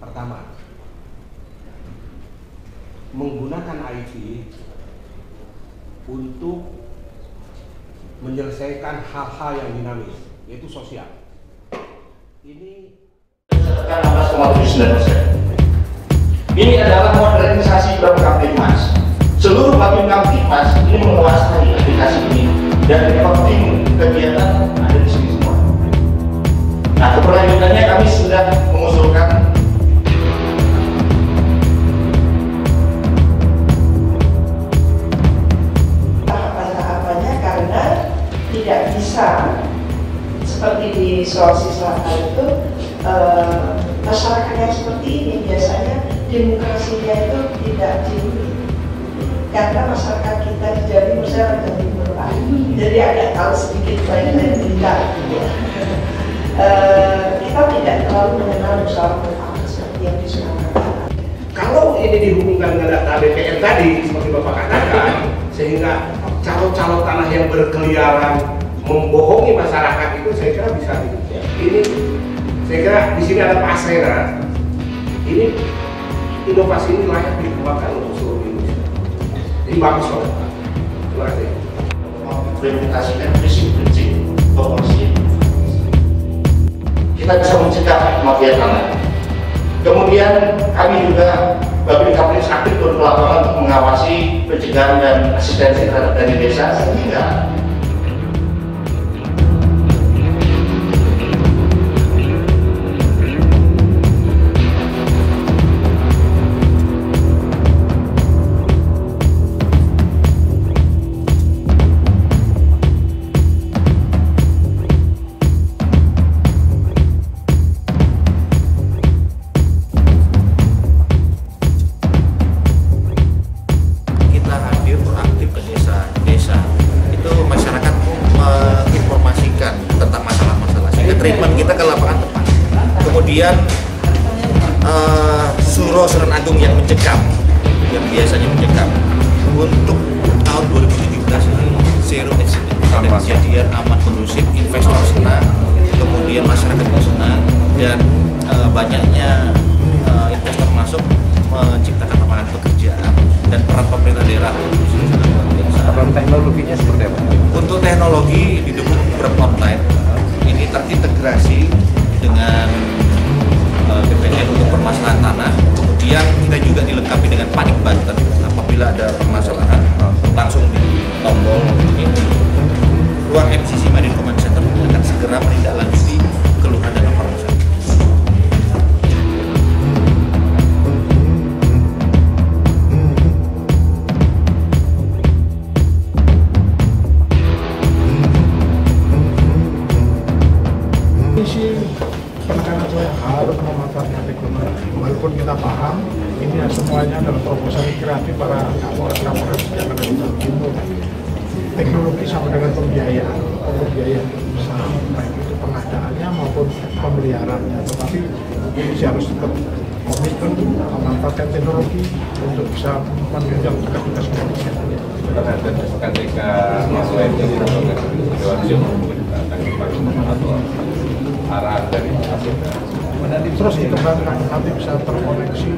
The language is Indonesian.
Pertama, menggunakan IT untuk menyelesaikan hal-hal yang dinamis, yaitu sosial. Ini ini adalah modernisasi Bapkamtibmas. Seluruh Bapkamtibmas ini menguasai aplikasi ini dan reporting kegiatan ada di sini semua. Nah keberlanjutannya kami sudah seperti di Sulawesi Selatan itu eh, masyarakat seperti ini biasanya demokrasinya itu tidak tinggi karena masyarakat kita di Timur saya orang jadi agak tahu sedikit baik dari berita Eh, kita tidak terlalu mengenal mufakat seperti yang di Sumatera. Kalau ini dihubungkan dengan data BPN tadi seperti Bapak katakan sehingga calon-calon tanah yang berkeliaran membohongi masyarakat itu saya kira bisa ini saya kira di sini ada Pak Asera ini inovasi ini layak dikembangkan untuk seluruh Indonesia. Jadi bagus Pak. Terima kasih. Mengimplementasikan prinsip-prinsip proporsi. Kita bisa mencegah mafia tanah. Kemudian kami juga Babin Kapolres aktif turun untuk mengawasi pencegahan dan asistensi terhadap dana desa sehingga Suro Seren Agung yang mencekam yang biasanya mencekam untuk tahun 2017 ini zero accident kejadian aman kondusif investor senang kemudian masyarakat juga senang dan eh, banyaknya eh, investor masuk menciptakan lapangan pekerjaan dan peran pemerintah daerah. Peran teknologinya seperti apa? untuk teknologi didukung beberapa online ini terintegrasi harus memanfaatkan teknologi. Walaupun kita paham ini semuanya adalah proposal kreatif para kapolres-kapolres yang ada di Timur. Teknologi sama dengan pembiayaan, pembiayaan bisa baik itu pengadaannya maupun pemeliharaannya. Tetapi ini harus tetap komitmen memanfaatkan teknologi untuk bisa menunjang tugas-tugas kepolisian. terhadap ketika lain jadi Dewan Jum tanggapan atau arahan dari Kapolda. Terus dikembangkan nanti bisa terkoneksi